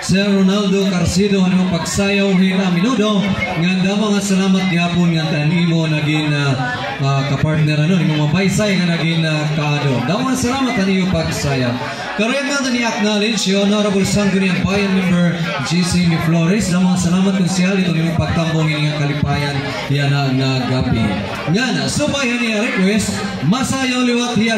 Sir Ronaldo Carcido ano pagsayaw hina minudo nga damo nga salamat gyapon nga tanimo naging uh, uh, kapartner ano imong mabaysay nga naging uh, kaado. Damo nga salamat kaniyo pagsayaw. Karon nga ni acknowledge si Honorable Sangguniang Bayan Member GC ni Flores. Damo nga salamat siya ito imong pagtambong ini nga kalipayan yan nga gabi. Nga na, so niya request masayaw liwat hiya